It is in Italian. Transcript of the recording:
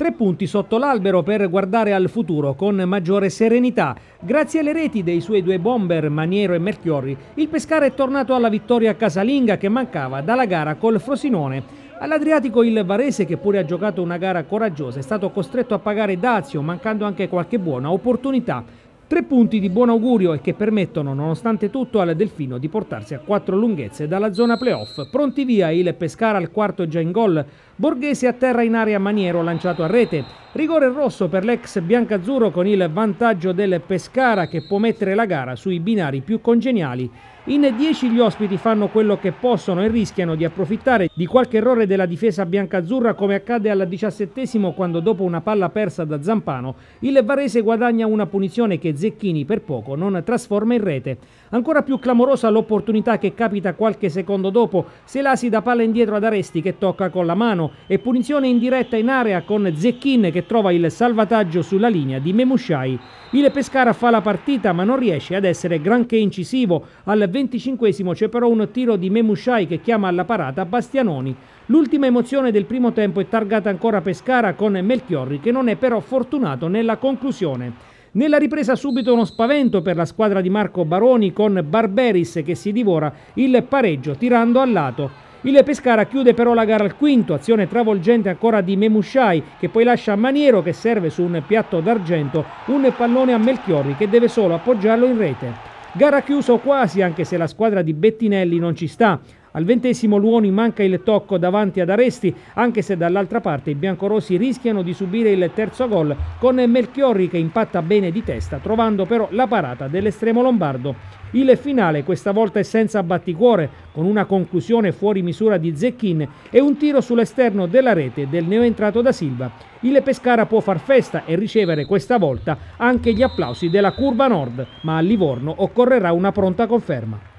Tre punti sotto l'albero per guardare al futuro con maggiore serenità. Grazie alle reti dei suoi due bomber Maniero e Melchiorri, il Pescara è tornato alla vittoria casalinga che mancava dalla gara col Frosinone. All'Adriatico il Varese, che pure ha giocato una gara coraggiosa, è stato costretto a pagare Dazio, mancando anche qualche buona opportunità. Tre punti di buon augurio e che permettono, nonostante tutto, al Delfino di portarsi a quattro lunghezze dalla zona playoff. Pronti via il Pescara al quarto già in gol. Borghese a terra in area Maniero lanciato a rete. Rigore rosso per l'ex biancazzurro con il vantaggio del Pescara che può mettere la gara sui binari più congeniali. In 10 gli ospiti fanno quello che possono e rischiano di approfittare di qualche errore della difesa biancazzurra come accade al diciassettesimo quando dopo una palla persa da Zampano il Varese guadagna una punizione che Zecchini per poco non trasforma in rete. Ancora più clamorosa l'opportunità che capita qualche secondo dopo, Selasi da palla indietro ad Aresti che tocca con la mano e punizione in diretta in area con Zecchin che trova il salvataggio sulla linea di Memushai. Il Pescara fa la partita ma non riesce ad essere granché incisivo. Al 25 c'è però un tiro di Memushai che chiama alla parata Bastianoni. L'ultima emozione del primo tempo è targata ancora Pescara con Melchiorri che non è però fortunato nella conclusione. Nella ripresa subito uno spavento per la squadra di Marco Baroni con Barberis che si divora il pareggio tirando al lato. Il Pescara chiude però la gara al quinto, azione travolgente ancora di Memushai che poi lascia Maniero che serve su un piatto d'argento un pallone a Melchiorri che deve solo appoggiarlo in rete. Gara chiusa quasi anche se la squadra di Bettinelli non ci sta. Al ventesimo Luoni manca il tocco davanti ad Aresti, anche se dall'altra parte i biancorossi rischiano di subire il terzo gol con Melchiorri che impatta bene di testa, trovando però la parata dell'estremo lombardo. Il finale questa volta è senza batticuore, con una conclusione fuori misura di Zecchin e un tiro sull'esterno della rete del neoentrato da Silva. Il Pescara può far festa e ricevere questa volta anche gli applausi della curva nord, ma a Livorno occorrerà una pronta conferma.